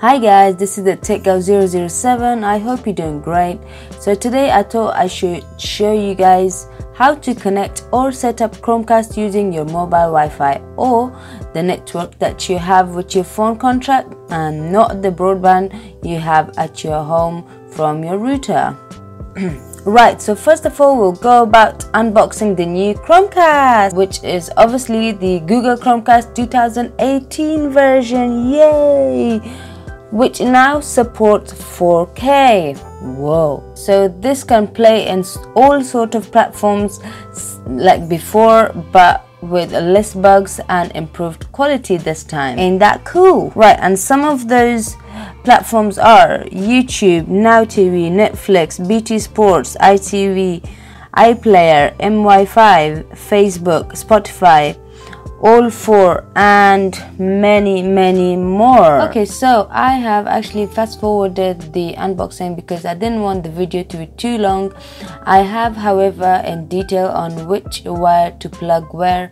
Hi guys, this is the Tech Girl 007. I hope you're doing great. So today I thought I should show you guys how to connect or set up Chromecast using your mobile Wi-Fi or the network that you have with your phone contract and not the broadband you have at your home from your router. Right, so first of all, we'll go about unboxing the new Chromecast, which is obviously the Google Chromecast 2018 version. Yay! Which now supports 4K. Whoa. So this can play in all sort of platforms like before, but with less bugs and improved quality this time. Ain't that cool? Right, and some of those platforms are YouTube, Now TV, Netflix, BT Sports, ITV, iPlayer, MY5, Facebook, Spotify, all four and many many more. Okay so i have actually fast forwarded the unboxing because i didn't want the video to be too long. I have however in detail on which wire to plug where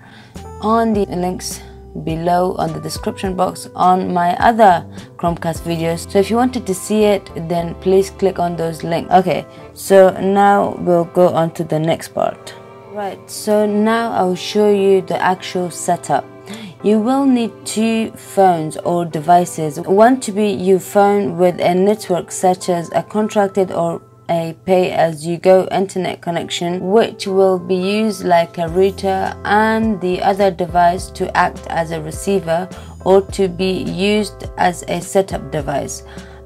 on the links below on the description box on my other chromecast videos. So if you wanted to see it then please click on those links. Okay so now we'll go on to the next part Right, so now I'll show you the actual setup. You will need two phones or devices. One to be your phone with a network such as a contracted or a pay-as-you-go internet connection which will be used like a router and the other device to act as a receiver or to be used as a setup device.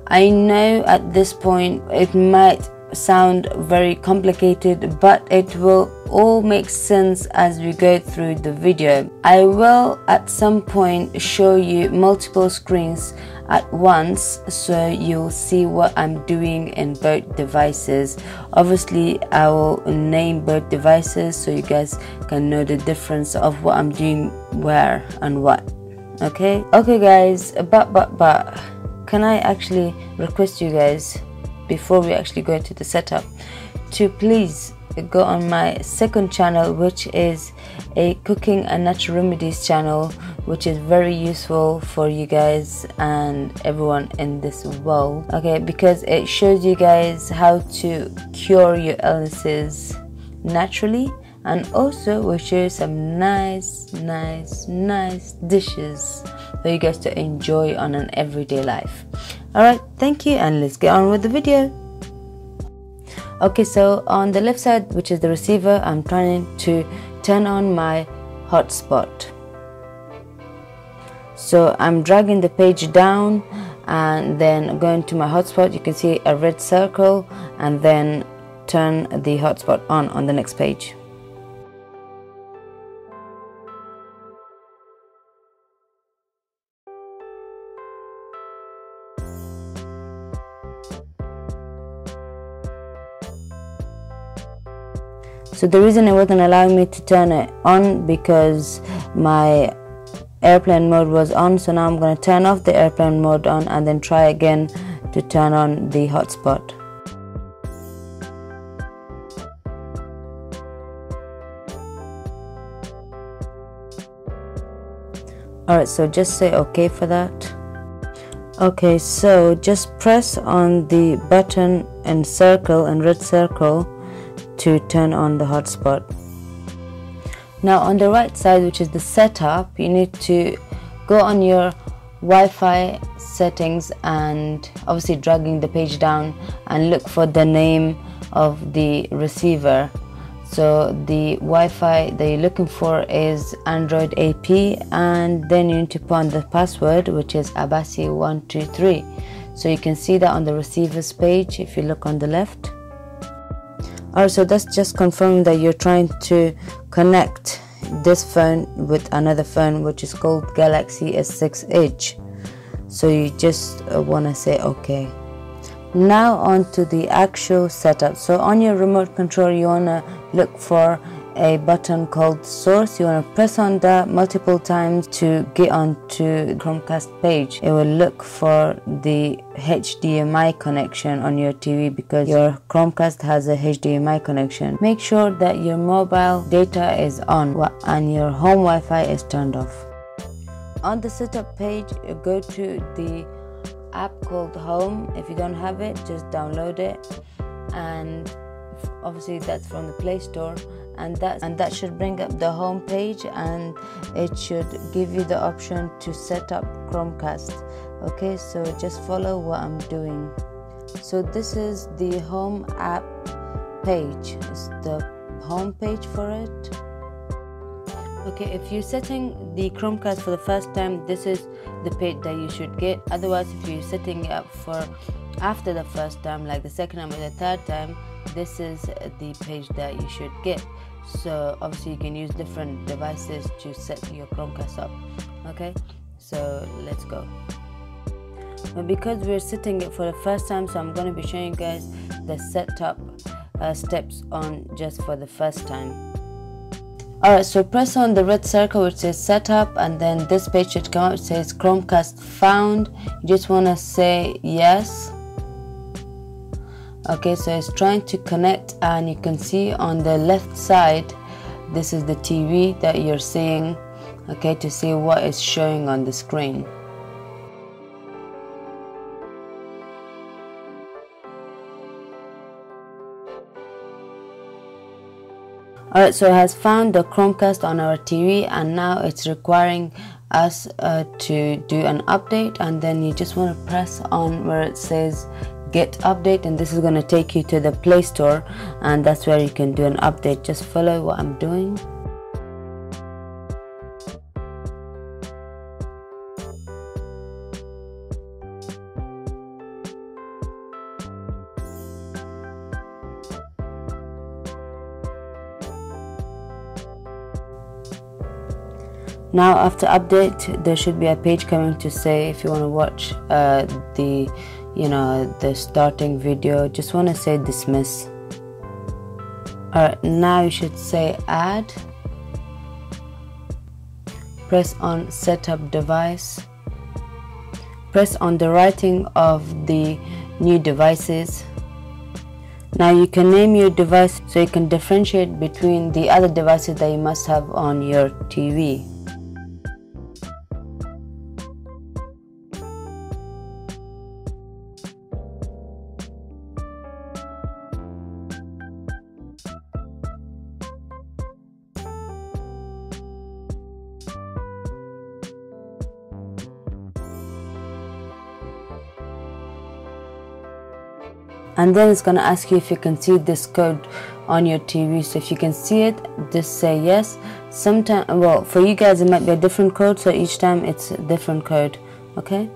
I know at this point it might sound very complicated but it will all make sense as we go through the video. I will at some point show you multiple screens at once so you'll see what I'm doing in both devices. Obviously I will name both devices so you guys can know the difference of what I'm doing where and what. Okay? Okay guys, but but but can I actually request you guys before we actually go into the setup to please go on my second channel which is a cooking and natural remedies channel which is very useful for you guys and everyone in this world. Okay because it shows you guys how to cure your illnesses naturally and also we'll show you some nice nice nice dishes for you guys to enjoy on an everyday life alright thank you and let's get on with the video. Okay so on the left side which is the receiver I'm trying to turn on my hotspot. So I'm dragging the page down and then going to my hotspot. You can see a red circle and then turn the hotspot on on the next page so the reason it wasn't allowing me to turn it on because my airplane mode was on so now I'm going to turn off the airplane mode on and then try again to turn on the hotspot. Alright so just say okay for that. Okay so just press on the button and circle and red circle to turn on the hotspot. Now on the right side which is the setup you need to go on your Wi-Fi settings and obviously dragging the page down and look for the name of the receiver. So the Wi-Fi that you're looking for is Android AP and then you need to put on the password which is Abasi123 so you can see that on the receivers page if you look on the left also so that's just confirming that you're trying to connect this phone with another phone which is called Galaxy S6 Edge so you just uh, want to say okay. Now on to the actual setup. So on your remote control you want to look for a button called source. You want to press on that multiple times to get onto chromecast page. It will look for the hdmi connection on your tv because your chromecast has a hdmi connection. Make sure that your mobile data is on and your home wi-fi is turned off. On the setup page go to the app called Home. If you don't have it, just download it, and obviously that's from the Play Store. And that and that should bring up the home page, and it should give you the option to set up Chromecast. Okay, so just follow what I'm doing. So this is the home app page. It's the home page for it okay if you're setting the chromecast for the first time this is the page that you should get otherwise if you're setting it up for after the first time like the second time or the third time this is the page that you should get so obviously you can use different devices to set your chromecast up okay so let's go but because we're setting it for the first time so i'm going to be showing you guys the setup uh, steps on just for the first time Alright, so press on the red circle which says setup and then this page should come up. It says Chromecast found. You just want to say yes. Okay, so it's trying to connect and you can see on the left side, this is the TV that you're seeing. Okay, to see what is showing on the screen. Alright, so it has found the Chromecast on our TV and now it's requiring us uh, to do an update and then you just want to press on where it says get update and this is going to take you to the Play Store and that's where you can do an update. Just follow what I'm doing. now after update there should be a page coming to say if you want to watch uh, the you know the starting video just want to say dismiss. Alright now you should say add. Press on setup device. Press on the writing of the new devices. Now you can name your device so you can differentiate between the other devices that you must have on your TV and then it's going to ask you if you can see this code on your TV so if you can see it just say yes. Sometimes well for you guys it might be a different code so each time it's a different code okay?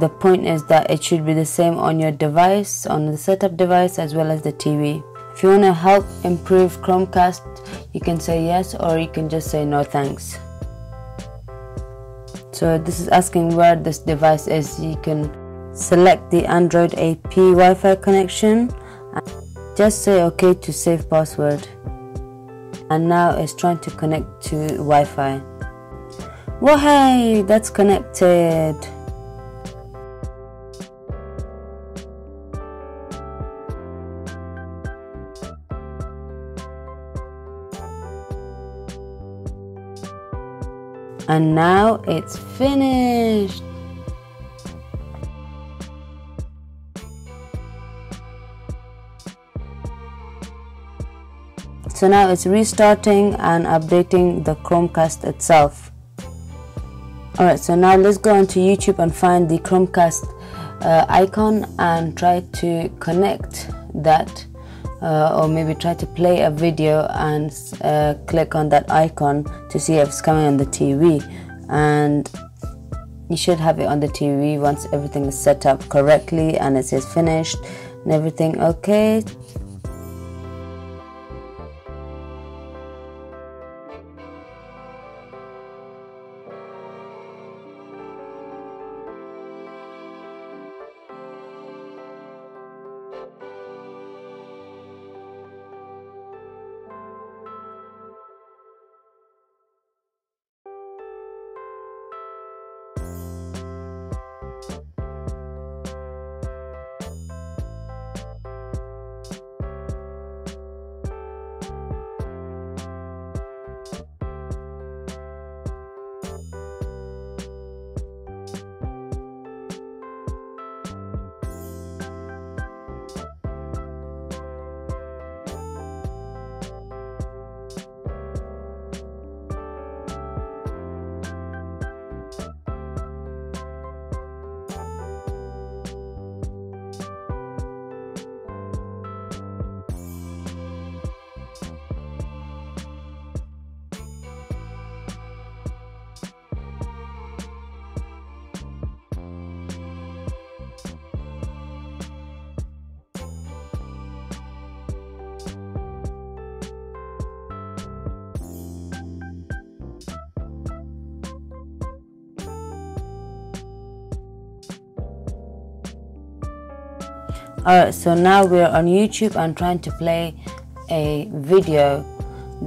The point is that it should be the same on your device on the setup device as well as the TV if you want to help improve Chromecast you can say yes or you can just say no thanks. So this is asking where this device is. You can select the Android AP Wi-Fi connection and just say OK to save password. And now it's trying to connect to Wi-Fi. Well hey that's connected. And now it's finished so now it's restarting and updating the Chromecast itself. Alright so now let's go onto YouTube and find the Chromecast uh, icon and try to connect that uh, or maybe try to play a video and uh, click on that icon to see if it's coming on the TV and you should have it on the TV once everything is set up correctly and it says finished and everything. Okay Alright, so now we're on YouTube and trying to play a video.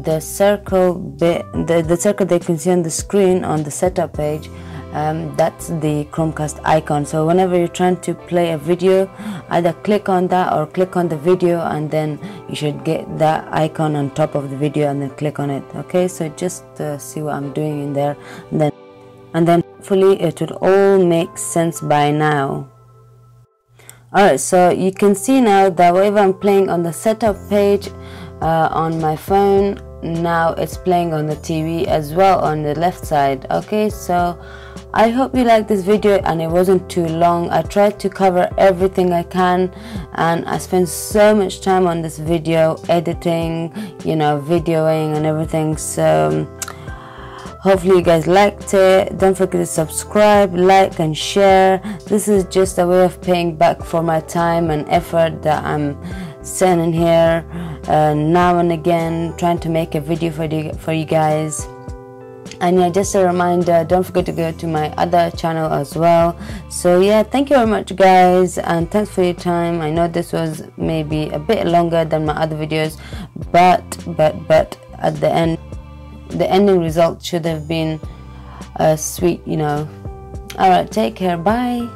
The circle the, the circle they can see on the screen on the setup page, um, that's the Chromecast icon. So whenever you're trying to play a video, either click on that or click on the video and then you should get that icon on top of the video and then click on it. Okay, so just uh, see what I'm doing in there and then and then hopefully it would all make sense by now alright so you can see now that whatever I'm playing on the setup page uh, on my phone now it's playing on the TV as well on the left side okay? So I hope you like this video and it wasn't too long. I tried to cover everything I can and I spent so much time on this video editing you know videoing and everything so hopefully you guys liked it. Don't forget to subscribe like and share. This is just a way of paying back for my time and effort that i'm sending here. Uh, now and again trying to make a video for you for you guys. And yeah just a reminder don't forget to go to my other channel as well. So yeah thank you very much guys and thanks for your time. I know this was maybe a bit longer than my other videos but but but at the end the ending result should have been a sweet, you know. Alright, take care. Bye.